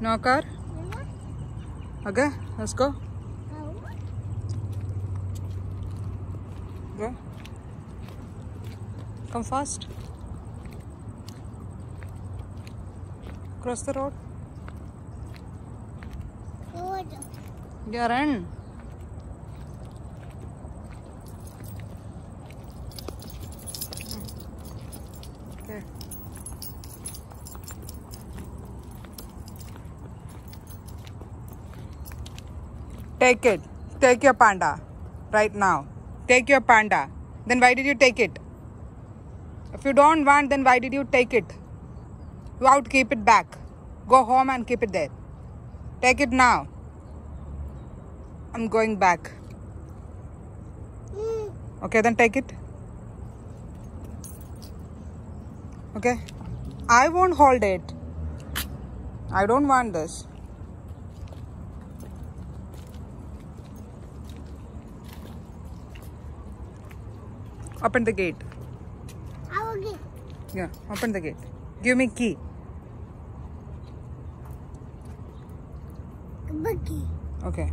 No car? Okay, let's go. Go. Come fast. Cross the road. Yeah, run. Okay. Take it. Take your panda. Right now. Take your panda. Then why did you take it? If you don't want, then why did you take it? You to keep it back. Go home and keep it there. Take it now. I'm going back. Okay, then take it. Okay. I won't hold it. I don't want this. Open the gate. Yeah, open the gate. Give me key. Okay.